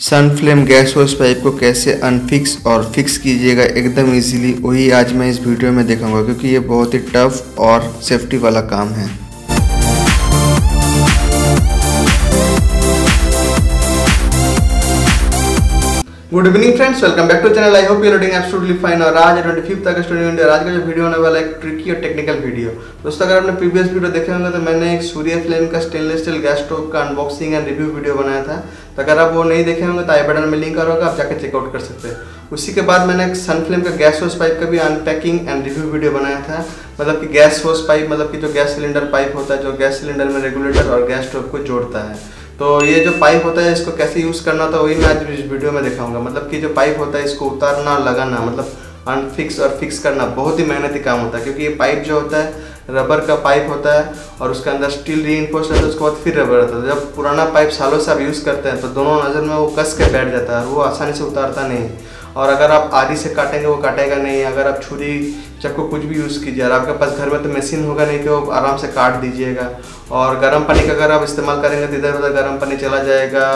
Sun Flame gas hose pipe को कैसे unfix और फिक्स कीजिएगा एकदम इजीली, वही आज मैं इस वीडियो में देखूँगा, क्योंकि ये बहुत ही टफ और सेफ्टी वाला काम है। Good evening friends welcome back to channel I hope you doing absolutely fine और आज ट्वेंटी फिफ्थ अगस्त इंडिया आज का जो वीडियो होने वाला है, एक ट्रिकी और टेक्निकल वीडियो दोस्तों, अगर आपने प्रीवियस वीडियो देखे होंगे तो मैंने एक सूर्य फ्लेम का स्टेनलेस स्टील गैस स्टोव का अनबॉक्सिंग एंड रिव्यू वीडियो बनाया था। तो अगर आप वो नहीं देखे होंगे तो आई बटन में लिंक होगा, आप जाकर चेकआउट कर सकते हैं। उसी के बाद मैंने एक सन फ्लेम का गैस होस पाइप का भी अनपैकिंग एंड रिव्यू वीडियो बनाया था। मतलब कि गैस होस पाइप मतलब कि जो गैस सिलेंडर पाइप होता है, जो गैस सिलेंडर में रेगुलेटर और गैस स्टोव को जोड़ता है। तो ये जो पाइप होता है, इसको कैसे यूज़ करना था, वही मैं आज इस वीडियो में दिखाऊँगा। मतलब कि जो पाइप होता है, इसको उतारना, लगाना मतलब अनफिक्स और फिक्स करना, बहुत ही मेहनती काम होता है, क्योंकि ये पाइप जो होता है, रबर का पाइप होता है और उसके अंदर स्टील री इन्फोर्स रहता है, उसके बाद फिर रबर रहता है। जब पुराना पाइप सालों से आप यूज़ करते हैं तो दोनों नज़र में वो कस के बैठ जाता है और वो आसानी से उतारता नहीं। और अगर आप आदि से काटेंगे, वो काटेगा नहीं। अगर आप छुरी चाकू कुछ भी यूज़ कीजिए। और आपके पास घर में तो मशीन होगा नहीं कि वो आराम से काट दीजिएगा। और गर्म पानी का अगर आप इस्तेमाल करेंगे तो इधर उधर गर्म पानी चला जाएगा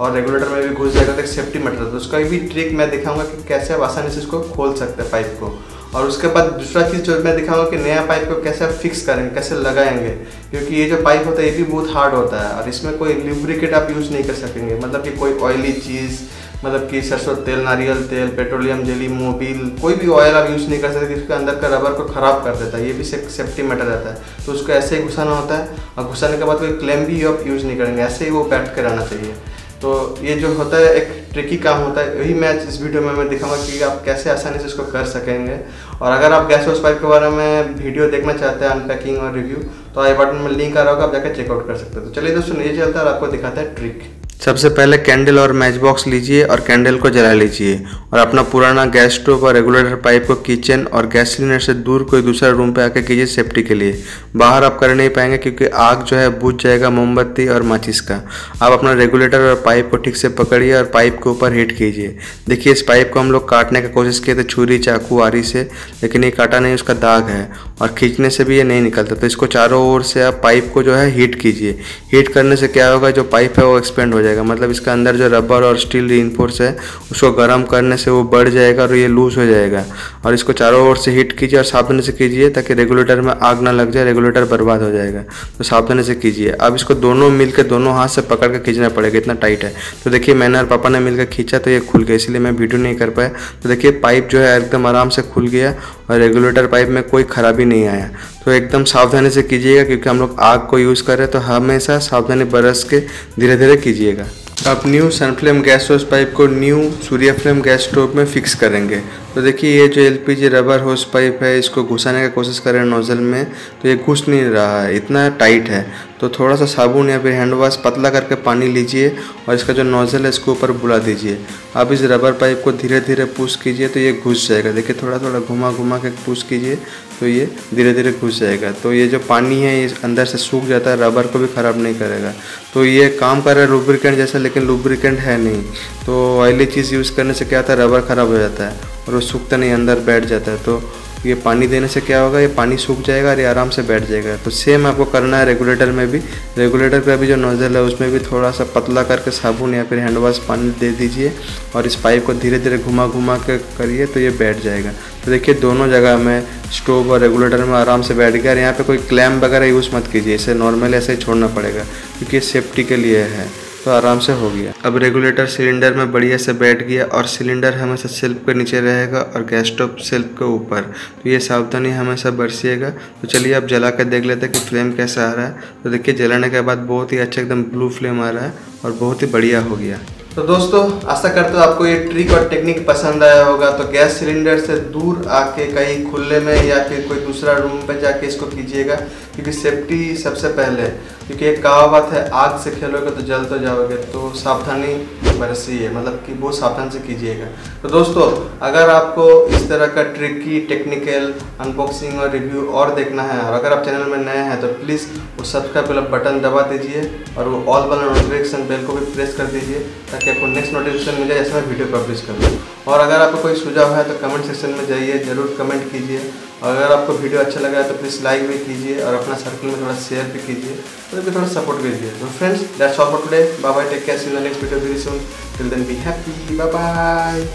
और रेगुलेटर में भी घुस जाएगा तो सेफ्टी मैटर तो उसका भी ट्रिक मैं दिखाऊँगा कि कैसे आप आसानी से इसको खोल सकते हैं पाइप को। और उसके बाद दूसरा चीज़ जो मैं दिखाऊँगा कि नया पाइप को कैसे आप फिक्स करेंगे, कैसे लगाएँगे। क्योंकि ये जो पाइप होता है, ये भी बहुत हार्ड होता है। और इसमें कोई लिब्रिकेट आप यूज़ नहीं कर सकेंगे। मतलब कि कोई ऑयली चीज़ मतलब कि सरसों तेल, नारियल तेल, पेट्रोलियम, जेली, मोबिल, कोई भी ऑयल आप यूज़ नहीं कर सकते उसके अंदर का रबर को ख़राब कर देता है, ये भी सेफ्टी मैटर रहता है। तो उसको ऐसे ही घुसाना होता है और घुसाने के बाद कोई क्लेम भी आप यूज़ नहीं करेंगे, ऐसे ही वो बैठ कर रहना चाहिए। तो ये जो होता है, एक ट्रिकी काम होता है यही मैं इस वीडियो में, मैं दिखाऊँगा कि आप कैसे आसानी से इसको कर सकेंगे। और अगर आप गैस हाउस पाइप के बारे में वीडियो देखना चाहते हैं अनपैकिंग और रिव्यू तो आई बटन में लिंक आ रहा होगा, आप जाकर चेकआउट कर सकते हैं। तो चलिए दोस्तों नीचे चलता है और आपको दिखाता है ट्रिक सबसे पहले कैंडल और मैच बॉक्स लीजिए और कैंडल को जला लीजिए और अपना पुराना गैस स्टोव और रेगुलेटर पाइप को किचन और गैस सिलेंडर से दूर कोई दूसरा रूम पे आके कीजिए सेफ्टी के लिए। बाहर आप कर नहीं पाएँगे क्योंकि आग जो है बुझ जाएगा मोमबत्ती और माचिस का। आप अपना रेगुलेटर और पाइप को ठीक से पकड़िए और पाइप के ऊपर हीट कीजिए। देखिए, इस पाइप को हम लोग काटने की कोशिश किए थे छुरी, चाकू, आरी से, लेकिन ये काटा नहीं, उसका दाग है और खींचने से भी ये नहीं निकलता। तो इसको चारों ओर से आप पाइप को जो है हीट कीजिए। हीट करने से क्या होगा? जो पाइप है वो एक्सपेंड हो जाएगा। मतलब इसका अंदर जो रबर और स्टील री है, उसको गर्म करने से वो बढ़ जाएगा और ये लूज हो जाएगा। और इसको चारों ओर से हीट कीजिए और सावधानी से कीजिए ताकि रेगुलेटर में आग ना लग जाए रेगुलेटर बर्बाद हो जाएगा। तो सावधानी से कीजिए। अब इसको दोनों मिलकर, दोनों हाथ से पकड़ कर खींचना पड़ेगा, इतना टाइट है। तो देखिए, मैंने और पापा ने मिलकर खींचा तो ये खुल गया, इसलिए मैं वीडियो नहीं कर पाया। तो देखिए पाइप जो है एकदम आराम से खुल गया और रेगुलेटर पाइप में कोई खराबी नहीं आया। तो एकदम सावधानी से कीजिएगा क्योंकि हम लोग आग को यूज़ कर रहे हैं तो हमेशा सावधानी बरस के धीरे धीरे कीजिएगा। अब new Sunflame gas hose pipe को new Surya Flame gas stove में फिक्स करेंगे। तो देखिए, ये जो एलपीजी रबर होस पाइप है, इसको घुसाने का कोशिश कर रहे हैं नोज़ल में तो ये घुस नहीं रहा है, इतना टाइट है। तो थोड़ा सा साबुन या फिर हैंड वॉश पतला करके पानी लीजिए और इसका जो नोज़ल है, इसको ऊपर बुला दीजिए। अब इस रबर पाइप को धीरे धीरे पुश कीजिए तो ये घुस जाएगा। देखिए थोड़ा थोड़ा घुमा घुमा के पुश कीजिए तो ये धीरे धीरे घुस जाएगा। तो ये जो पानी है, ये अंदर से सूख जाता है, रबर को भी ख़राब नहीं करेगा। तो ये काम कर रहा है लुब्रिकेंट जैसा, लेकिन लुब्रिकेंट है नहीं। तो ऑयली चीज़ यूज़ करने से क्या होता है, रबर ख़राब हो जाता है और वो सूखता नहीं, अंदर बैठ जाता है। तो ये पानी देने से क्या होगा, ये पानी सूख जाएगा और ये आराम से बैठ जाएगा। तो सेम आपको करना है रेगुलेटर में भी। रेगुलेटर पे भी जो नोज़ल है, उसमें भी थोड़ा सा पतला करके साबुन या फिर हैंड वॉश पानी दे दीजिए और इस पाइप को धीरे धीरे घुमा घुमा के करिए तो ये बैठ जाएगा। तो देखिए, दोनों जगह में स्टोव और रेगुलेटर में आराम से बैठ गया और यहाँ पर कोई क्लैम्प वगैरह यूज़ मत कीजिए, इसे नॉर्मल ऐसे ही छोड़ना पड़ेगा, क्योंकि ये सेफ्टी के लिए है तो आराम से हो गया। अब रेगुलेटर सिलेंडर में बढ़िया से बैठ गया और सिलेंडर हमेशा सेल्फ के नीचे रहेगा और गैस स्टोव सेल्फ के ऊपर। तो ये सावधानी हमेशा बरसिएगा। तो चलिए, अब जला कर देख लेते हैं कि फ्लेम कैसा आ रहा है। तो देखिए, जलाने के बाद बहुत ही अच्छा एकदम ब्लू फ्लेम आ रहा है और बहुत ही बढ़िया हो गया। तो दोस्तों, आशा करते हो आपको ये ट्रिक और टेक्निक पसंद आया होगा। तो गैस सिलेंडर से दूर आके कहीं खुले में या फिर कोई दूसरा रूम पे जाके इसको कीजिएगा, क्योंकि सेफ्टी सबसे पहले क्योंकि एक कहावत है, आग से खेलोगे तो जल तो जाओगे। तो सावधानी बरसी है मतलब कि बहुत सावधान से कीजिएगा। तो दोस्तों, अगर आपको इस तरह का ट्रिकी टेक्निकल अनबॉक्सिंग और रिव्यू और देखना है, और अगर आप चैनल में नए हैं तो प्लीज़ वो सब्सक्राइब वाला बटन दबा दीजिए, और वो ऑल वाला नोटिफिकेशन बेल को भी प्रेस कर दीजिए, ताकि आपको नेक्स्ट नोटिफिकेशन मिल जाए जैसे मैं वीडियो पब्लिश करूँ और अगर आपको कोई सुझाव है तो कमेंट सेक्शन में जाइए, ज़रूर कमेंट कीजिए। और अगर आपको वीडियो अच्छा लगा है तो प्लीज़ लाइक भी कीजिए और अपना सर्कल में थोड़ा शेयर भी कीजिए। तो भी थोड़ा सपोर्ट कीजिए तो friends that's all for today bye bye take care see next video very soon till then be happy bye bye